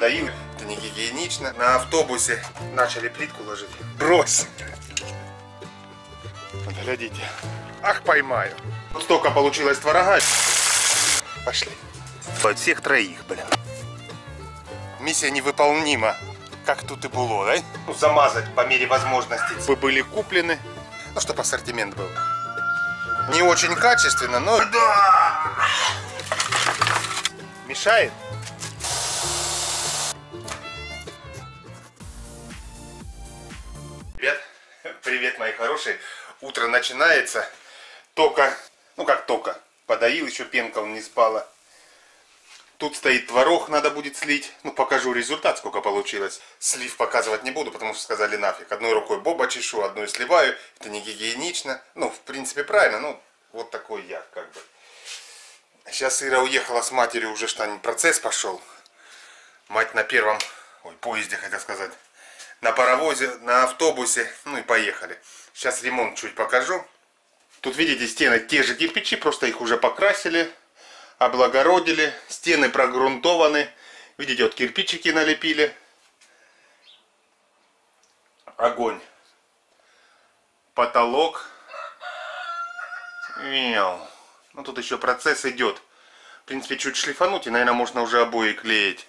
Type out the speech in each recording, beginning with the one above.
подоил. Это не гигиенично. На автобусе начали плитку ложить. Брось! Вот глядите. Ах, поймаю. Вот столько получилось творога. Пошли. Всех троих, блин. Миссия невыполнима. Как тут и было, да? Ну, замазать по мере возможности. Вы были куплены. Ну, чтобы ассортимент был. Не очень качественно, но... Да! Мешает? Хорошие. Утро начинается. Только, ну как только, подоил, еще пенка он не спала. Тут стоит творог, надо будет слить. Ну, покажу результат, сколько получилось. Слив показывать не буду, потому что сказали нафиг. Одной рукой боба чешу, одной сливаю. Это не гигиенично. Ну, в принципе, правильно. Ну, вот такой я, как бы. Сейчас Ира уехала с матерью, уже что процесс пошел. Мать на первом, ой, поезде, хотел сказать. На паровозе, на автобусе, ну и поехали. Сейчас ремонт чуть покажу. Тут видите стены те же кирпичи, просто их уже покрасили облагородили, стены прогрунтованы. Видите, вот кирпичики налепили. Огонь. Потолок. Ну тут еще процесс идет. В принципе, чуть шлифануть, и, наверное, можно уже обои клеить.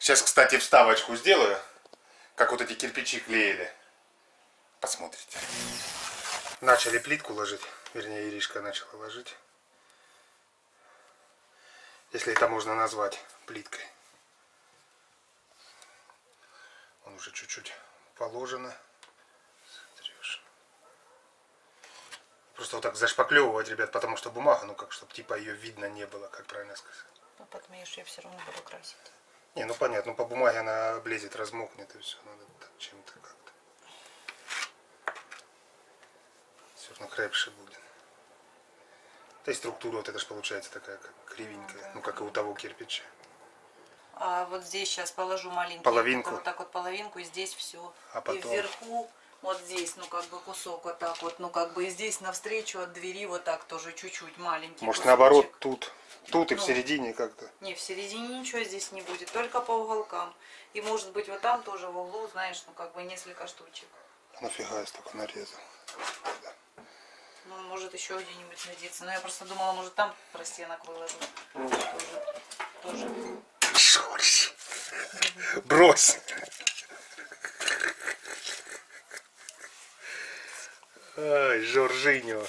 Сейчас, кстати, вставочку сделаю, как вот эти кирпичи клеили. Посмотрите. Начали плитку ложить, вернее, Иришка начала ложить если это можно назвать плиткой. Он уже чуть-чуть положено. Просто вот так зашпаклевывать, ребят, потому что бумага, ну как, чтобы типа ее видно не было, как правильно сказать. Ну, потому что я все равно буду красить. Не, ну понятно, ну по бумаге она облезет, размокнет и все, надо чем-то как-то. Все равно крепше будет. То есть структура вот это же получается такая, как кривенькая, ну как и у того кирпича. А вот здесь сейчас положу маленький. Половинку. Вот так вот половинку, и здесь все. А потом? И вверху, вот здесь, ну как бы кусок вот так вот, ну как бы и здесь навстречу от двери вот так тоже чуть-чуть маленький Может кусочек. наоборот тут, тут и Ну. в середине как-то. Не, в середине ничего здесь не будет, только по уголкам. И может быть вот там тоже в углу, знаешь, ну как бы несколько штучек. Нафига я столько нарезал. Ну, может еще где-нибудь надеться. Но я просто думала, может там простенок выложу. Тоже. тоже. Жорж, брось. Ай, Жоржиньо.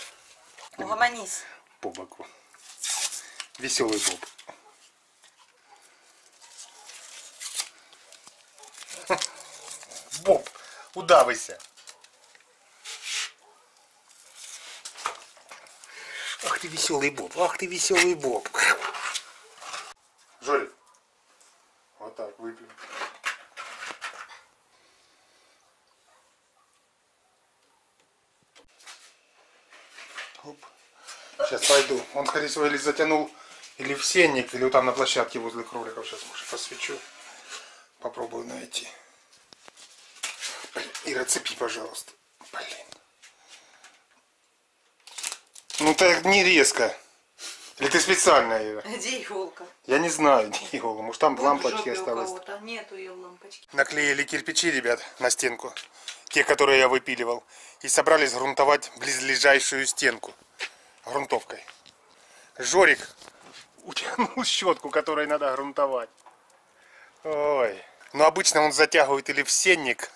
Угомонись. По боку. Веселый Боб. Боб, удавайся. Ах ты веселый Боб, ах ты веселый Боб. Жорик, вот так выпьем. Оп. Сейчас скорее всего, или затянул, или в сенник, или вот там на площадке возле кроликов. Сейчас, может, посвечу. Попробую найти. Ира, цепи, пожалуйста. Блин. Ну так не резко. Или ты специально, Ира? Где иголка? Я не знаю, где иголка. Может там Вот в лампочки осталось. Нету ее лампочки. Наклеили кирпичи, ребят, на стенку. Те, которые я выпиливал. И собрались грунтовать близлежащую стенку. Грунтовкой. Жорик утянул щетку, которой надо грунтовать. Ой. Но обычно он затягивает или в сенник,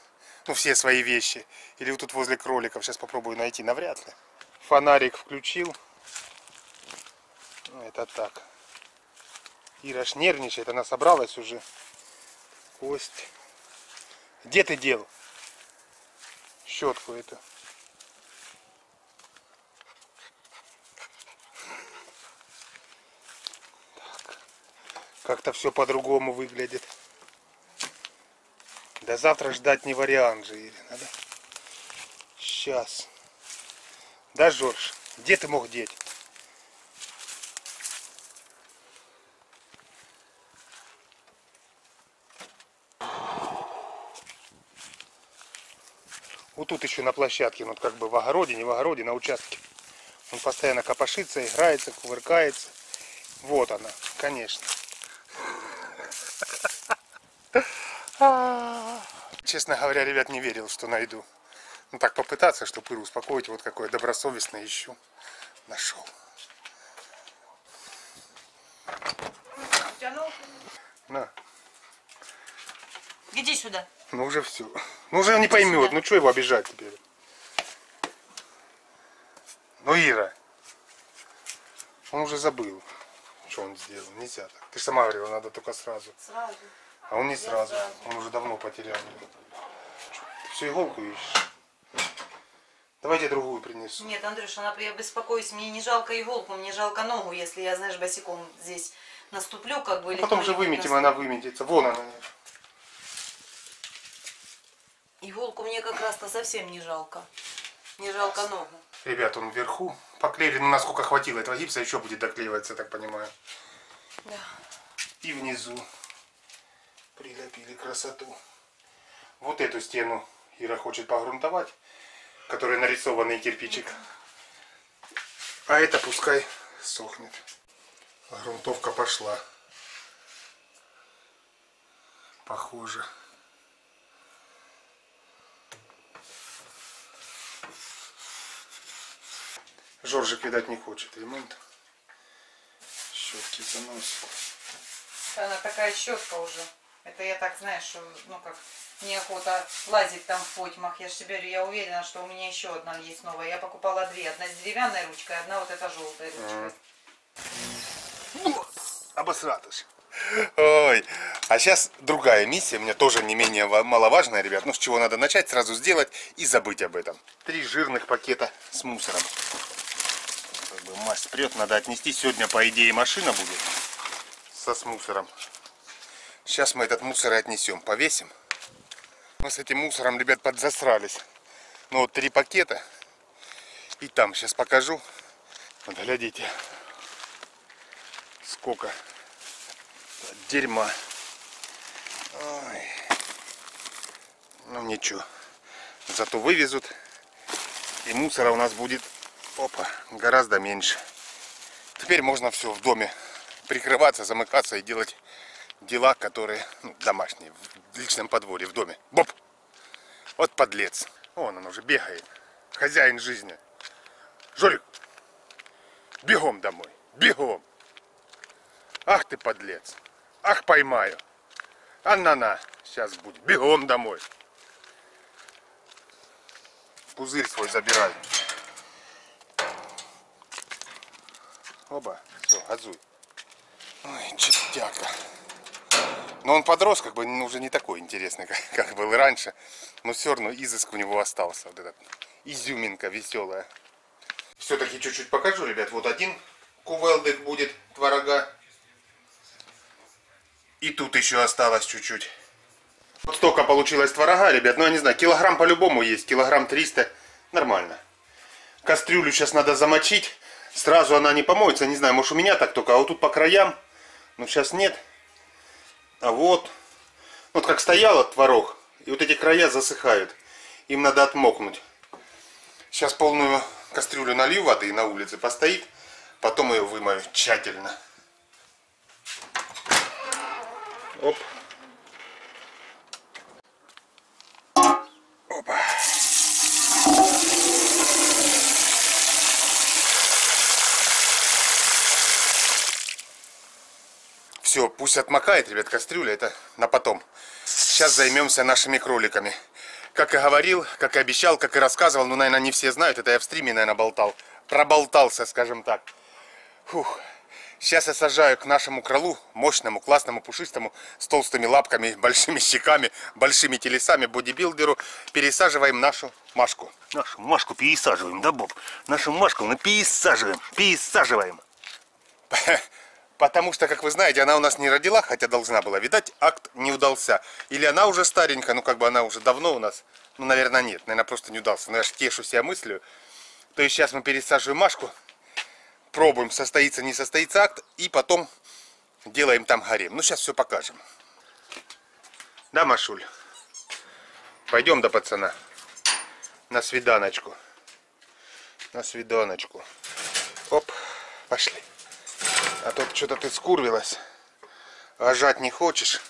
ну все свои вещи, или вот тут возле кроликов. Сейчас попробую найти, навряд ли. Фонарик включил. Ну, это так. Ира ж нервничает, она собралась уже. Кость. Где ты дел? Щетку эту. Как-то все по-другому выглядит. До завтра ждать не вариант же, Ирина, да? Сейчас. Да, Жорж, где ты мог деть? Вот тут еще на площадке, ну, вот как бы в огороде, не в огороде, на участке. Он постоянно копошится, играется, кувыркается. Вот она, конечно. Честно говоря, ребят, не верил, что найду. Ну так попытаться, чтобы Иру успокоить, вот какое добросовестно ищу. Нашел. Тянул? На. Иди сюда. Ну уже все. Ну уже он не поймет. Ну что его обижать теперь? Ну Ира. Он уже забыл, что он сделал. Нельзя так. Ты же сама говорила, надо только сразу. Сразу. А он не сразу. Он уже давно потерял. всю иголку ищешь. Давайте другую принесу. Нет, Андрюш, она, я беспокоюсь, мне не жалко иголку, мне жалко ногу, если я, знаешь, босиком здесь наступлю, как бы. или Потом же выметим, наступ- она выметится. Вон она. Иголку мне как раз-то совсем не жалко. Не жалко ногу. Ребят, он вверху поклеили. Ну, насколько хватило этого гипса, еще будет доклеиваться, я так понимаю. Да. И внизу прилепили красоту. Вот эту стену Ира хочет погрунтовать, которая нарисованный кирпичик. А это пускай сохнет. Грунтовка пошла. Похоже. Жоржик, видать, не хочет ремонт. Щетки заносит. Она такая щетка уже. Это я так, знаешь, что, ну как, неохота лазить там в потьмах. Я же тебе говорю, я уверена, что у меня еще одна есть новая. Я покупала две. Одна с деревянной ручкой, одна вот эта желтая ручка. Обосратыш. Ой, а сейчас другая миссия, мне тоже не менее ва- маловажная, ребят. Ну, с чего надо начать, сразу сделать и забыть об этом. Три жирных пакета с мусором. Как бы мазь спрет, надо отнести. Сегодня, по идее, машина будет со с мусором. Сейчас мы этот мусор и отнесем, повесим. Мы с этим мусором, ребят, подзасрались. Ну, вот три пакета. И там, сейчас покажу. Вот, глядите сколько дерьма. Ой. Ну ничего. Зато вывезут. И мусора у нас будет опа, гораздо меньше. Теперь можно все в доме прикрываться, замыкаться и делать дела, которые ну, домашние, в личном подворье, в доме. Боп! Вот подлец. Вон он уже бегает. Хозяин жизни. Жорик, бегом домой. Бегом. Ах ты подлец. Ах поймаю. А на-на. Сейчас будет. Бегом домой. Пузырь свой забирай. Оба. Все, газуй. Ой, чертяка. Но он подрос, как бы ну, уже не такой интересный, как, как был раньше. Но все равно изыск у него остался. Вот этот изюминка веселая. Все-таки чуть-чуть покажу, ребят. Вот один кувелдик будет творога. И тут еще осталось чуть-чуть. Вот столько получилось творога, ребят. Ну, я не знаю, килограмм по-любому есть. Килограмм 300. Нормально. Кастрюлю сейчас надо замочить. Сразу она не помоется. Не знаю, может у меня так только. А вот тут по краям. Ну, сейчас нет. А вот. Вот как стоял творог. И вот эти края засыхают. Им надо отмокнуть. Сейчас полную кастрюлю налью воды на улице постоит. Потом ее вымою тщательно. Оп. Пусть отмокает, ребят, кастрюля, это на потом. Сейчас займемся нашими кроликами. Как и говорил, как и обещал, как и рассказывал, ну, наверное, не все знают, это я в стриме, наверное, болтал. Проболтался, скажем так. Фух. Сейчас я сажаю к нашему кролу, мощному, классному, пушистому, с толстыми лапками, большими щеками, большими телесами, бодибилдеру, пересаживаем нашу Машку. Нашу Машку пересаживаем, да, Боб? Нашу Машку мы пересаживаем, пересаживаем. Потому что, как вы знаете, она у нас не родила, хотя должна была. Видать, акт не удался. Или она уже старенькая, ну как бы она уже давно у нас. Ну, наверное, нет. Наверное, просто не удался. Но я ж тешу себя мыслью. То есть сейчас мы пересаживаем Машку пробуем, состоится, не состоится акт, и потом делаем там гарем. Ну, сейчас все покажем. Да, Машуль? Пойдем до пацана. На свиданочку. На свиданочку. Оп, пошли. А то что-то ты скурвилась. А не хочешь.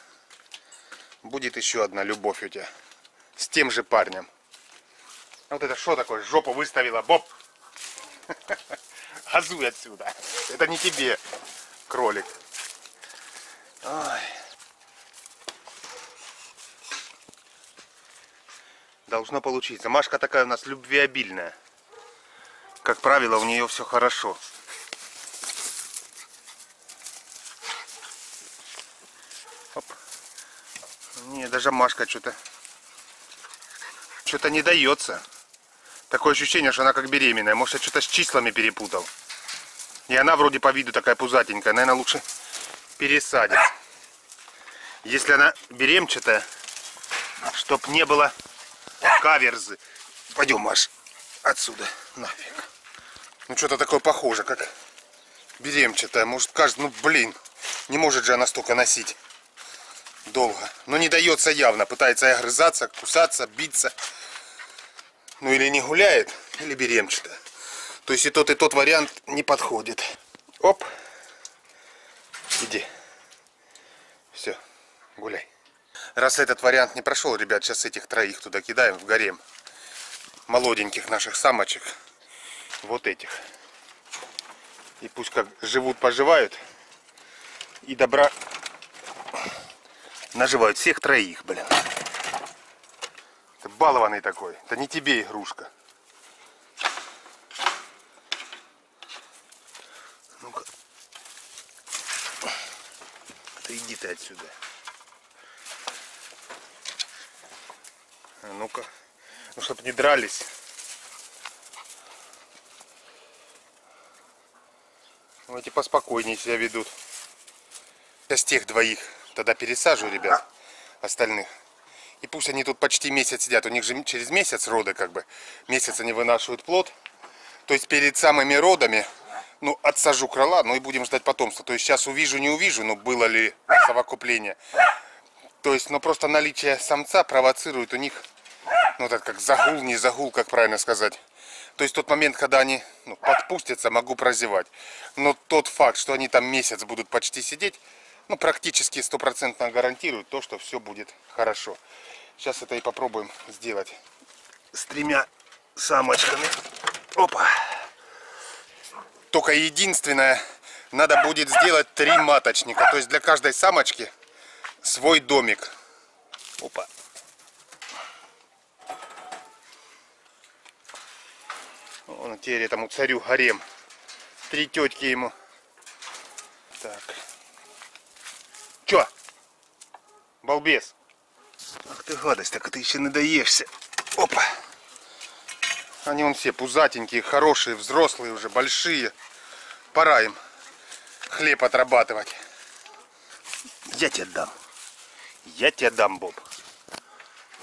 Будет еще одна любовь у тебя. с тем же парнем. А вот это что такое? Жопу выставила, Боб. Газуй отсюда. Это не тебе, кролик. Ой. Должно получиться. Машка такая у нас любвеобильная. Как правило, у нее все хорошо. Даже Машка что-то что-то не дается. Такое ощущение, что она как беременная. Может, я что-то с числами перепутал. И она вроде по виду такая пузатенькая. Наверное, лучше пересадить. Если она беремчатая, чтоб не было каверзы. Пойдем, Маш, отсюда. Нафиг. Ну, что-то такое похоже, как беремчатая. Может, кажется, ну, блин, не может же она столько носить долго. Но не дается явно. Пытается огрызаться, кусаться, биться. Ну, или не гуляет, или беремчатая. То есть и тот, и тот вариант не подходит. Оп. Иди. Все, гуляй. Раз этот вариант не прошел, ребят, сейчас этих троих туда кидаем в гарем. Молоденьких наших самочек. Вот этих. И пусть как живут, поживают. И добра наживают всех троих, блин. Ты балованный такой. Это не тебе игрушка. Ну-ка. Да иди ты отсюда. А ну-ка. Ну, чтоб не дрались. Ну, эти поспокойнее себя ведут. Сейчас тех двоих тогда пересажу, ребят, остальных. И пусть они тут почти месяц сидят. У них же через месяц роды, как бы. Месяц они вынашивают плод. То есть перед самыми родами, ну, отсажу крыла, ну и будем ждать потомства. То есть сейчас увижу, не увижу, ну, было ли совокупление. То есть, ну, просто наличие самца провоцирует у них, ну, так как загул, не загул, как правильно сказать. То есть тот момент, когда они ну, подпустятся, могу прозевать. Но тот факт, что они там месяц будут почти сидеть, ну, практически стопроцентно гарантирует то, что все будет хорошо. Сейчас это и попробуем сделать с тремя самочками. Опа! Только единственное, надо будет сделать три маточника. То есть для каждой самочки свой домик. Опа. Вон теперь этому царю гарем. Три тетки ему. Так. Чё? Балбес. Ах ты гадость, так ты еще надоешься. Опа. Они вон все пузатенькие, хорошие, взрослые уже, большие. Пора им хлеб отрабатывать. Я тебе дам. Я тебе дам, Боб.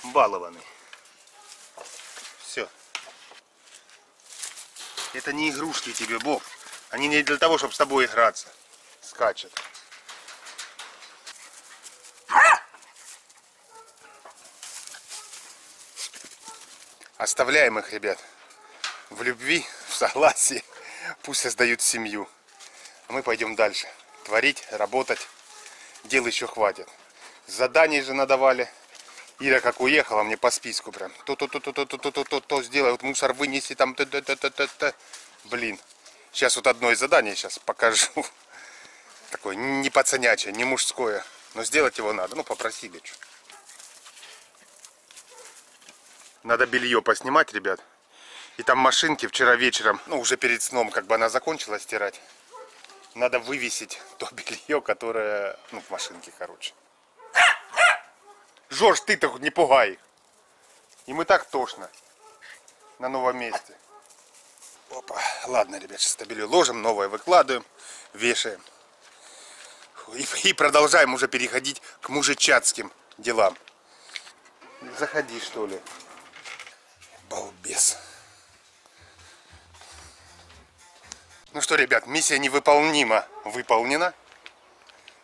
Балованный. Все. Это не игрушки тебе, Боб. Они не для того, чтобы с тобой играться. Скачет. Оставляем их, ребят, в любви, в согласии. Пусть создают семью. А мы пойдем дальше. Творить, работать. Дел еще хватит. Заданий же надавали. Ира как уехала, мне по списку прям. То-то-то-то-то-то-то-то сделай. Вот мусор вынеси там. Т-т-т-т-т. Блин. Сейчас вот одно из заданий сейчас покажу. Такое не пацанячее, не мужское. Но сделать его надо. Ну, попросили. Что. Надо белье поснимать, ребят. И там машинки вчера вечером, ну уже перед сном, как бы она закончила стирать. Надо вывесить то белье, которое, ну, в машинке, короче. Жорж, ты-то не пугай их. Им и так тошно. На новом месте. Опа. Ладно, ребят, сейчас белье ложим, новое выкладываем, вешаем. И, и продолжаем уже переходить к мужичатским делам. Заходи, что ли. Балбес. Ну что, ребят, миссия невыполнима выполнена.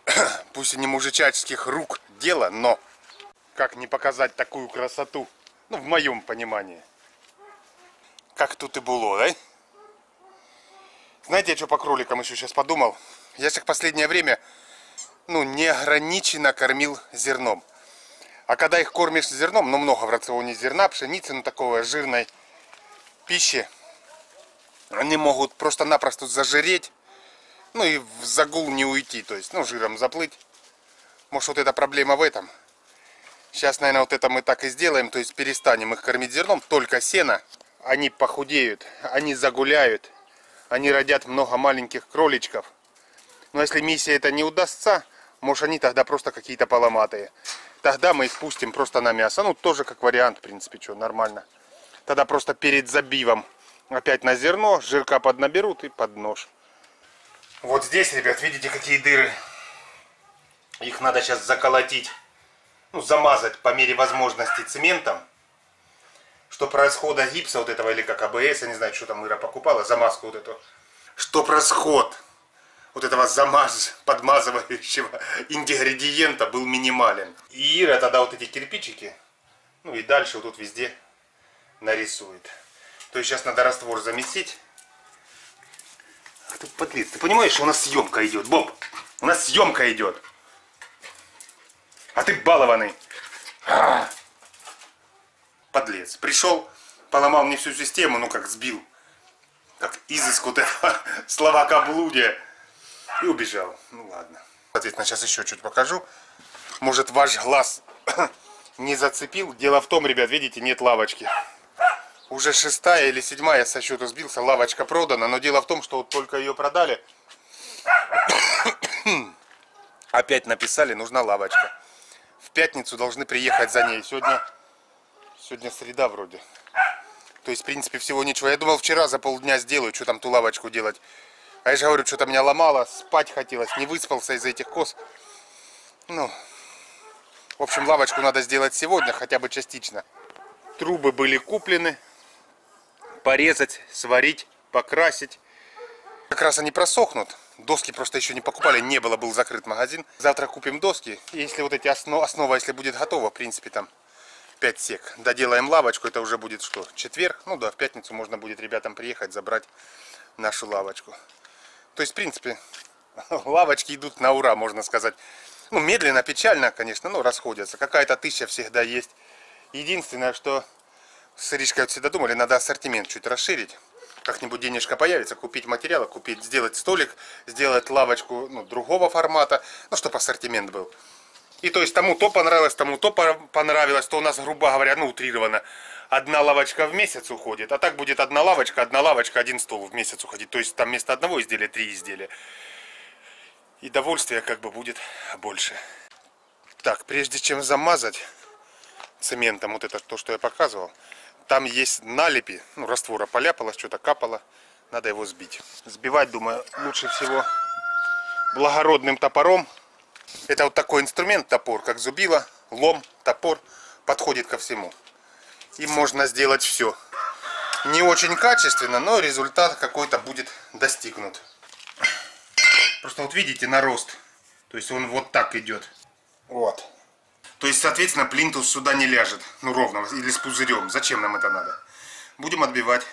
Пусть и не мужичаческих рук дело, но как не показать такую красоту? Ну, в моем понимании. Как тут и было, да? Знаете, я что по кроликам еще сейчас подумал? Я же в последнее время, ну, неограниченно кормил зерном. А когда их кормишь зерном, ну много в рационе зерна, пшеницы, ну такого жирной пищи, они могут просто-напросто зажиреть, ну и в загул не уйти, то есть, ну, жиром заплыть. Может, вот эта проблема в этом. Сейчас, наверное, вот это мы так и сделаем, то есть перестанем их кормить зерном, только сено. Они похудеют, они загуляют, они родят много маленьких кроличков. Но если миссия это не удастся, может они тогда просто какие-то поломатые. Тогда мы их пустим просто на мясо. Ну, тоже как вариант, в принципе, что, нормально. Тогда просто перед забивом опять на зерно, жирка поднаберут и под нож. Вот здесь, ребят, видите, какие дыры. Их надо сейчас заколотить, ну, замазать по мере возможности цементом. Чтоб расхода гипса вот этого, или как АБС, я не знаю, что там Ира покупала, замазку вот эту. Чтоб расход вот этого замаз, подмазывающего ингредиента был минимален. И Ира тогда вот эти кирпичики, ну и дальше вот тут везде нарисует. То есть сейчас надо раствор замесить. Ах ты подлец, ты понимаешь, у нас съемка идет, Боб? У нас съемка идет. А ты балованный. Подлец. Пришел, поломал мне всю систему, ну как сбил. Как изыск вот этого словакоблудия. И убежал. Ну ладно. Соответственно, сейчас еще чуть покажу. Может ваш глаз не зацепил. Дело в том, ребят, видите, нет лавочки. Уже шестая или седьмая со счета сбился, лавочка продана. Но дело в том, что вот только ее продали. Опять написали, нужна лавочка. В пятницу должны приехать за ней. Сегодня, сегодня среда вроде. То есть, в принципе, всего ничего. Я думал, вчера за полдня сделаю, что там ту лавочку делать. А я же говорю, что-то меня ломало, спать хотелось, не выспался из-за этих коз. Ну, в общем, лавочку надо сделать сегодня, хотя бы частично. Трубы были куплены. Порезать, сварить, покрасить. Как раз они просохнут. Доски просто еще не покупали, не было, был закрыт магазин. Завтра купим доски. Если вот эти основ, основа, если будет готова, в принципе, там 5 сек. Доделаем лавочку, это уже будет что? Четверг? Ну да, в пятницу можно будет ребятам приехать, забрать нашу лавочку. То есть, в принципе, лавочки идут на ура, можно сказать. Ну, медленно, печально, конечно, но расходятся. Какая-то тысяча всегда есть. Единственное, что с Иришкой всегда думали, надо ассортимент чуть расширить. Как-нибудь денежка появится, купить материалы, купить, сделать столик, сделать лавочку ну, другого формата, ну, чтобы ассортимент был. И то есть тому то понравилось, тому то понравилось, то у нас, грубо говоря, ну, утрировано, одна лавочка в месяц уходит, а так будет одна лавочка, одна лавочка, один стол в месяц уходить. То есть там вместо одного изделия три изделия. И довольствия как бы будет больше. Так, прежде чем замазать цементом вот это, то, что я показывал, там есть налепи, ну, раствора поляпалось, что-то капало, надо его сбить. Сбивать, думаю, лучше всего благородным топором. Это вот такой инструмент, топор, как зубило, лом, топор, подходит ко всему. Им можно сделать все. Не очень качественно, но результат какой-то будет достигнут. Просто вот видите нарост. То есть он вот так идет. Вот. То есть, соответственно, плинтус сюда не ляжет. Ну, ровно. Или с пузырем. Зачем нам это надо? Будем отбивать.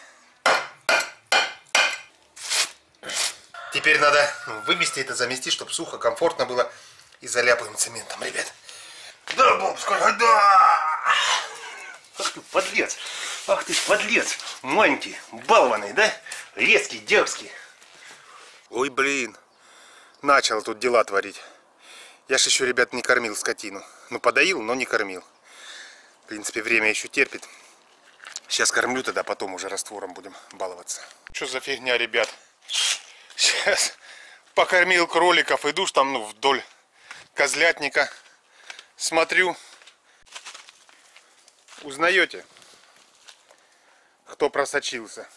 Теперь надо вывести это, замести, чтобы сухо, комфортно было. И заляпаем цементом, ребят. Да, Боб, сколько? Да! Ах ты ты подлец! Маленький, балованный, да? Резкий, дерзкий. Ой, блин. Начал тут дела творить. Я ж еще, ребят, не кормил скотину. Ну, подоил, но не кормил. В принципе, время еще терпит. Сейчас кормлю тогда, потом уже раствором будем баловаться. Что за фигня, ребят? Сейчас покормил кроликов, иду ж там ну, вдоль козлятника. Смотрю. Узнаете, кто просочился?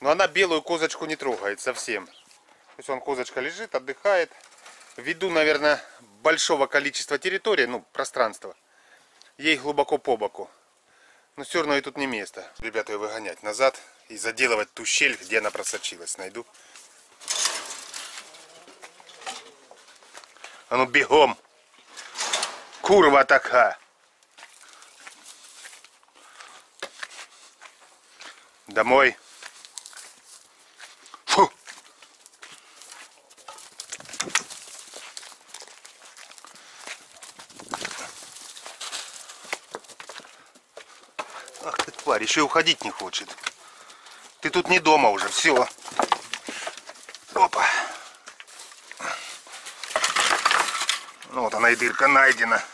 Но она белую козочку не трогает совсем. То есть он козочка лежит, отдыхает ввиду, наверное, большого количества территории, ну, пространства, ей глубоко по боку. Но все равно и тут не место. Ребята, ее выгонять назад и заделывать ту щель, где она просочилась. Найду. А ну бегом! Курва такая! Домой. Фу. Ах ты тварь, еще и уходить не хочет. Ты тут не дома уже, все. Опа. Ну, вот она и дырка найдена.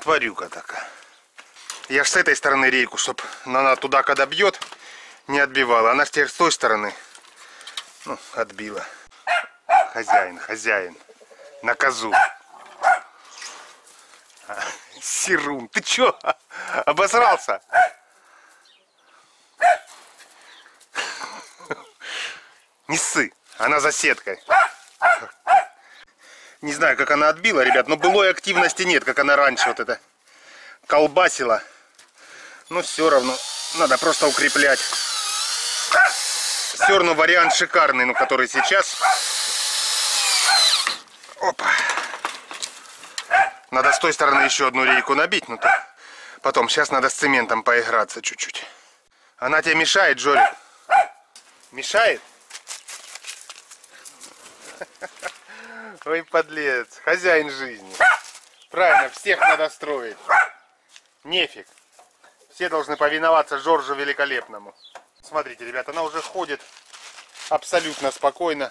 Тварюка такая. Я ж с этой стороны рейку, чтоб она туда, когда бьет, не отбивала. Она ж теперь с той стороны. Ну, отбила. Хозяин, хозяин. На козу. А, Сирун, ты чё? Обосрался? Не ссы, она за сеткой. Не знаю, как она отбила, ребят, но былой активности нет, как она раньше вот это колбасила. Но все равно надо просто укреплять. Все равно вариант шикарный, ну который сейчас. Опа. Надо с той стороны еще одну рейку набить, ну то потом. Сейчас надо с цементом поиграться чуть-чуть. Она тебе мешает, Джоли? Мешает? Ой, подлец, хозяин жизни. Правильно, всех надо строить. Нефиг. Все должны повиноваться Жоржу Великолепному. Смотрите, ребята, она уже ходит абсолютно спокойно.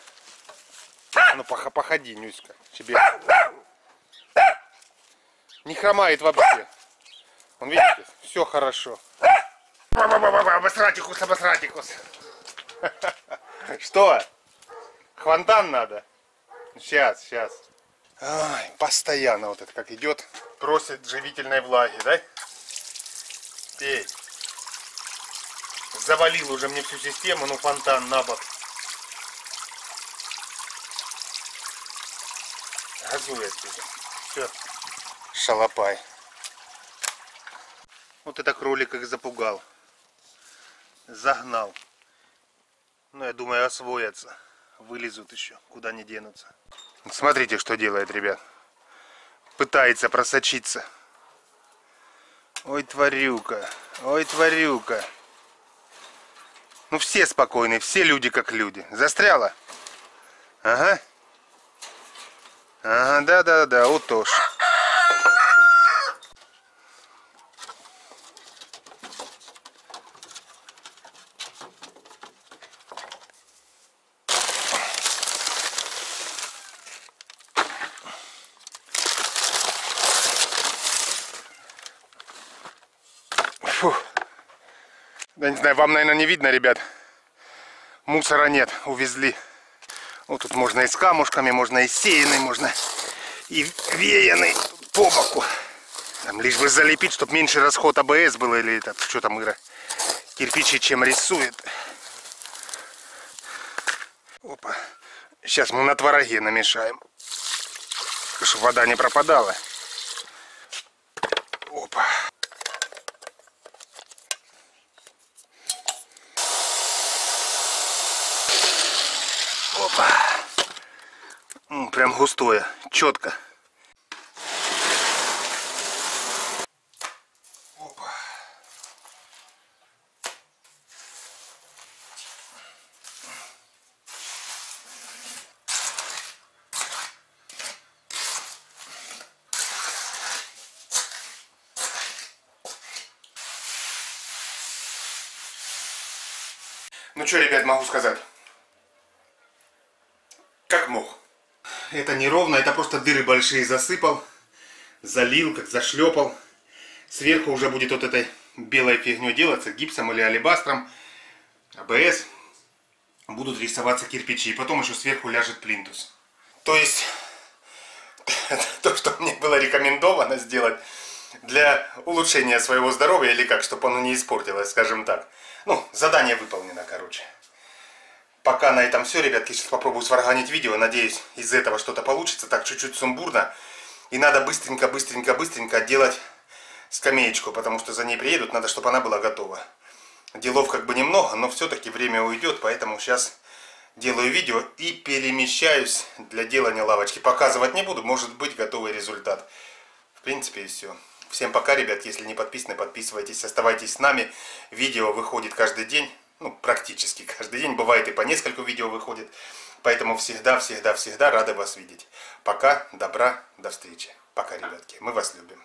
Ну, пох- походи, Нюська, тебе. Не хромает вообще. Он, видите, все хорошо. Обосратикус, обосратикус. Что? Хвантан надо? Сейчас, сейчас. Ай, постоянно вот это как идет. Просит живительной влаги, да? Пей. Завалил уже мне всю систему, ну фонтан на бок. Газуй отсюда. Все. Шалопай. Вот это кролик их запугал. Загнал. Ну, я думаю, освоятся. Вылезут еще, куда не денутся. Смотрите, что делает, ребят. Пытается просочиться. Ой, тварюка. Ой, тварюка. Ну, все спокойные, все люди как люди. Застряла? Ага. Ага, да-да-да, утош. Да не знаю, вам, наверное, не видно, ребят. Мусора нет, увезли. Вот тут можно и с камушками, можно и сеянный, можно и веяный по боку. Там лишь бы залепить, чтобы меньше расход АБС был или этот, что там Ира кирпичи чем рисует. Опа. Сейчас мы на твороге намешаем. Чтобы вода не пропадала. Опа. Опа. Густое, четко. Ну что, ребят, могу сказать. Как мог. Это не ровно, это просто дыры большие засыпал, залил, как зашлепал. Сверху уже будет вот этой белой фигней делаться, гипсом или алебастром, АБС. Будут рисоваться кирпичи, и потом еще сверху ляжет плинтус. То есть, то, что мне было рекомендовано сделать для улучшения своего здоровья, или как, чтобы оно не испортилось, скажем так. Ну, задание выполнено, короче. Пока на этом все, ребятки. Сейчас попробую сварганить видео. Надеюсь, из этого что-то получится. Так, чуть-чуть сумбурно. И надо быстренько, быстренько, быстренько делать скамеечку, потому что за ней приедут. Надо, чтобы она была готова. Делов как бы немного, но все-таки время уйдет. Поэтому сейчас делаю видео и перемещаюсь для делания лавочки. Показывать не буду. Может быть, готовый результат. В принципе, и все. Всем пока, ребят. Если не подписаны, подписывайтесь. Оставайтесь с нами. Видео выходит каждый день ну, практически каждый день. Бывает и по несколько видео выходит. Поэтому всегда, всегда, всегда рады вас видеть. Пока, добра, до встречи. Пока, ребятки. Мы вас любим.